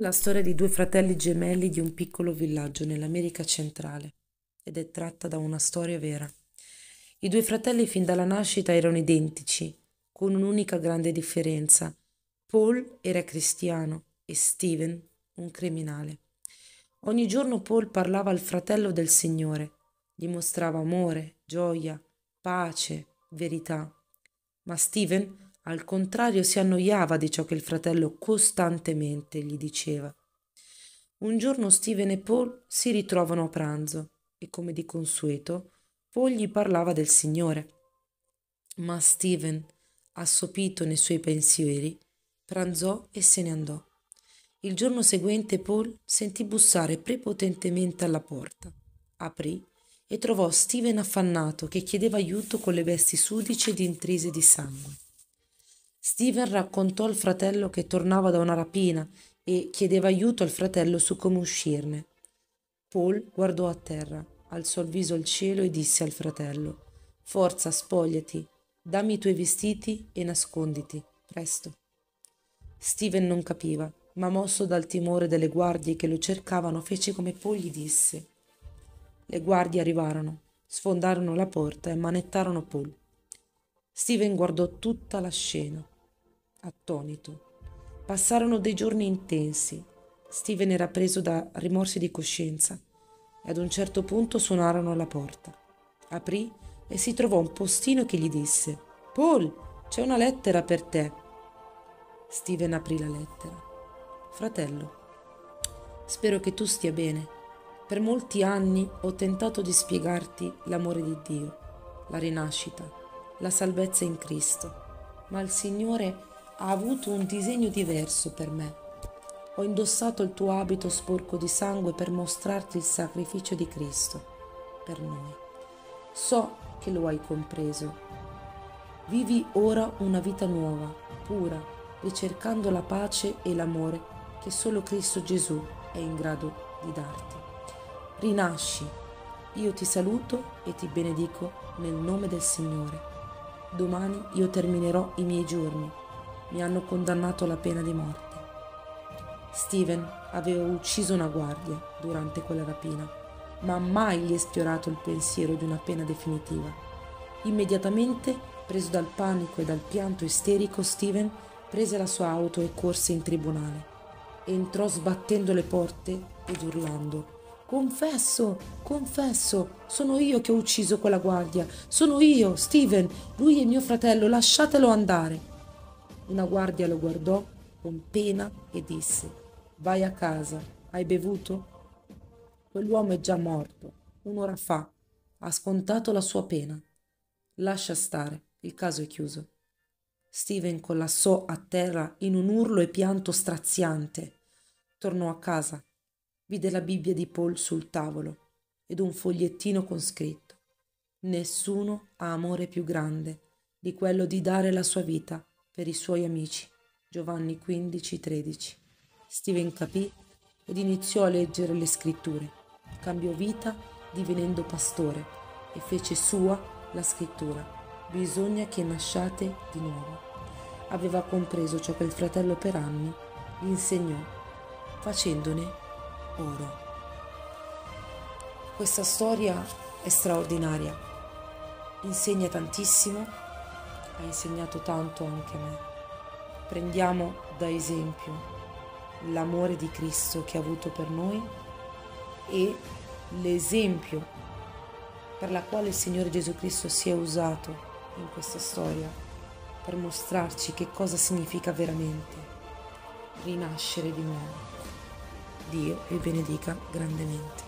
La storia di due fratelli gemelli di un piccolo villaggio nell'America centrale ed è tratta da una storia vera. I due fratelli fin dalla nascita erano identici, con un'unica grande differenza. Paul era cristiano e Steven un criminale. Ogni giorno Paul parlava al fratello del Signore, gli mostrava amore, gioia, pace, verità. Ma Steven al contrario, si annoiava di ciò che il fratello costantemente gli diceva. Un giorno Steven e Paul si ritrovano a pranzo e, come di consueto, Paul gli parlava del Signore. Ma Steven, assopito nei suoi pensieri, pranzò e se ne andò. Il giorno seguente Paul sentì bussare prepotentemente alla porta. Aprì e trovò Steven affannato che chiedeva aiuto con le vesti sudice ed intrise di sangue. Steven raccontò al fratello che tornava da una rapina e chiedeva aiuto al fratello su come uscirne. Paul guardò a terra, alzò il viso al cielo e disse al fratello Forza, spogliati, dammi i tuoi vestiti e nasconditi, presto. Steven non capiva, ma mosso dal timore delle guardie che lo cercavano, fece come Paul gli disse. Le guardie arrivarono, sfondarono la porta e manettarono Paul. Steven guardò tutta la scena attonito. Passarono dei giorni intensi. Steven era preso da rimorsi di coscienza e ad un certo punto suonarono alla porta. Aprì e si trovò un postino che gli disse Paul, c'è una lettera per te. Steven aprì la lettera. Fratello, spero che tu stia bene. Per molti anni ho tentato di spiegarti l'amore di Dio, la rinascita, la salvezza in Cristo, ma il Signore ha avuto un disegno diverso per me. Ho indossato il tuo abito sporco di sangue per mostrarti il sacrificio di Cristo per noi. So che lo hai compreso. Vivi ora una vita nuova, pura, ricercando la pace e l'amore che solo Cristo Gesù è in grado di darti. Rinasci. Io ti saluto e ti benedico nel nome del Signore. Domani io terminerò i miei giorni mi hanno condannato alla pena di morte. Steven aveva ucciso una guardia durante quella rapina, ma mai gli è sfiorato il pensiero di una pena definitiva. Immediatamente, preso dal panico e dal pianto isterico, Steven prese la sua auto e corse in tribunale. Entrò sbattendo le porte ed urlando. Confesso, confesso, sono io che ho ucciso quella guardia. Sono io, Steven. Lui è mio fratello, lasciatelo andare. Una guardia lo guardò con pena e disse Vai a casa, hai bevuto? Quell'uomo è già morto, un'ora fa, ha scontato la sua pena. Lascia stare, il caso è chiuso. Steven collassò a terra in un urlo e pianto straziante. Tornò a casa, vide la Bibbia di Paul sul tavolo ed un fogliettino con scritto Nessuno ha amore più grande di quello di dare la sua vita per i suoi amici. Giovanni 15-13. Steven capì ed iniziò a leggere le scritture. Cambiò vita divenendo pastore e fece sua la scrittura. Bisogna che nasciate di nuovo. Aveva compreso ciò che il fratello per anni gli insegnò, facendone oro. Questa storia è straordinaria, insegna tantissimo ha insegnato tanto anche a me. Prendiamo da esempio l'amore di Cristo che ha avuto per noi e l'esempio per la quale il Signore Gesù Cristo si è usato in questa storia per mostrarci che cosa significa veramente rinascere di nuovo. Dio vi benedica grandemente.